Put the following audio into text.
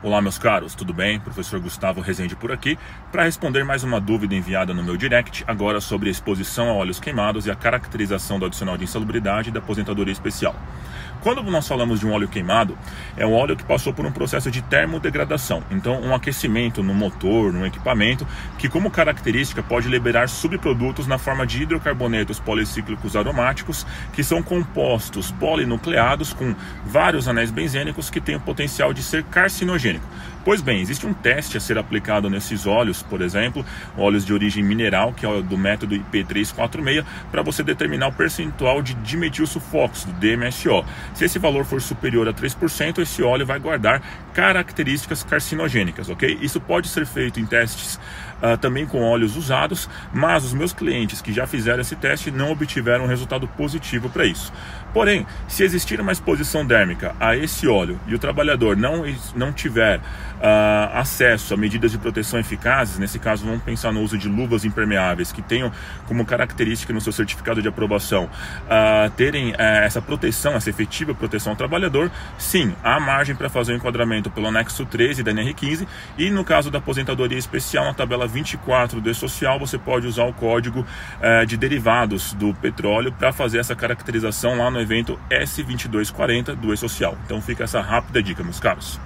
Olá, meus caros, tudo bem? Professor Gustavo Rezende por aqui para responder mais uma dúvida enviada no meu direct, agora sobre a exposição a óleos queimados e a caracterização do adicional de insalubridade da aposentadoria especial. Quando nós falamos de um óleo queimado, é um óleo que passou por um processo de termodegradação, então um aquecimento no motor, no equipamento, que como característica pode liberar subprodutos na forma de hidrocarbonetos policíclicos aromáticos, que são compostos polinucleados com vários anéis benzênicos que têm o potencial de ser carcinogênico. Pois bem, existe um teste a ser aplicado nesses óleos, por exemplo, óleos de origem mineral, que é do método IP346, para você determinar o percentual de dimetilsulfóxido, DMSO. Se esse valor for superior a 3%, esse óleo vai guardar características carcinogênicas, ok? Isso pode ser feito em testes uh, também com óleos usados, mas os meus clientes que já fizeram esse teste não obtiveram um resultado positivo para isso. Porém, se existir uma exposição dérmica a esse óleo e o trabalhador não, não tiver uh, acesso a medidas de proteção eficazes, nesse caso vamos pensar no uso de luvas impermeáveis que tenham como característica no seu certificado de aprovação uh, terem uh, essa proteção, essa efetiva proteção ao trabalhador, sim, há margem para fazer o enquadramento pelo anexo 13 da NR15 e no caso da aposentadoria especial na tabela 24 do E-Social, você pode usar o código eh, de derivados do petróleo para fazer essa caracterização lá no evento S2240 do E-Social. Então fica essa rápida dica, meus caros.